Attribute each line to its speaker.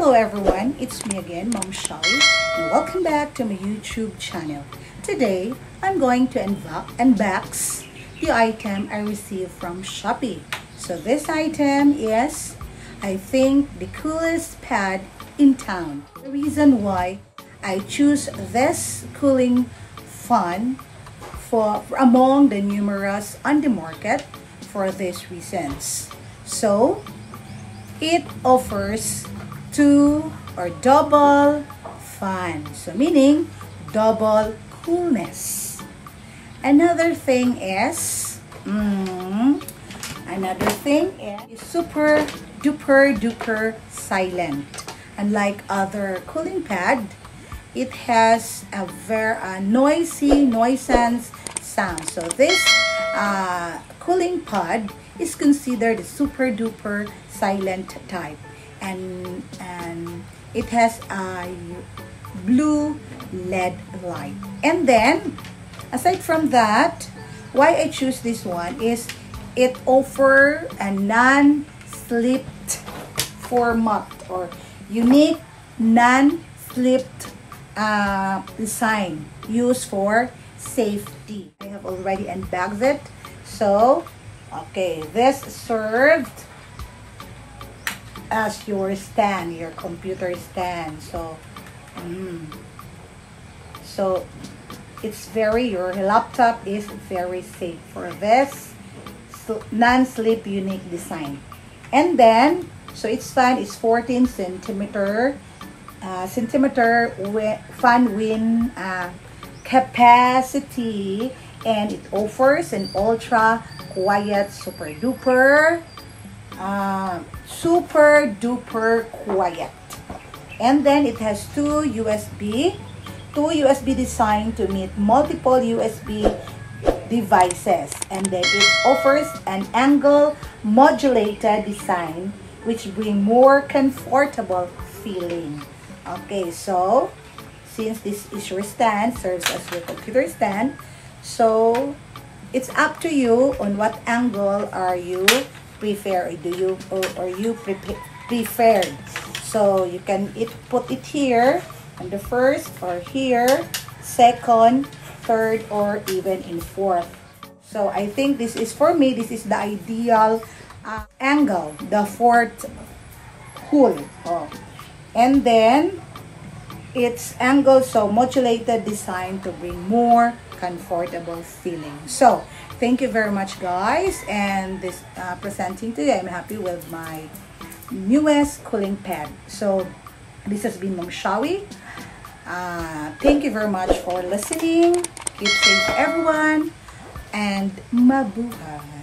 Speaker 1: Hello everyone, it's me again, Ma'am Shawie, and welcome back to my YouTube channel. Today, I'm going to unbox the item I received from Shopee. So this item is, I think, the coolest pad in town. The reason why I choose this cooling fan for among the numerous on the market for these reasons. So, it offers two or double fan. So meaning double coolness. Another thing is, mm, another thing is super duper duper silent. Unlike other cooling pad, it has a very noisy nuisance sound. So this uh, cooling pad is considered a super duper silent type and and it has a blue LED light. And then aside from that why I choose this one is it offer a non-slipped format or unique non-slipped uh, design used for safety. I have already unbagged it. So okay this served as your stand, your computer stand. So, mm, so it's very, your laptop is very safe for this non-slip unique design. And then, so its fan is 14 centimeter, uh, centimeter fan wind uh, capacity and it offers an ultra quiet super duper uh, super duper quiet. And then it has two USB, two USB designed to meet multiple USB devices. And then it offers an angle modulated design which bring more comfortable feeling. Okay, so since this is your stand, serves as your computer stand, so it's up to you on what angle are you prefer do you or, or you preferred so you can it put it here on the first or here second third or even in fourth. So I think this is for me this is the ideal uh, angle the fourth hole. Oh. and then it's angle so modulated design to bring more comfortable feeling. So thank you very much guys. And this uh, presenting today i'm happy with my newest cooling pad so this has been Mom Shawi. Uh, thank you very much for listening. Keep safe everyone. And mabuhay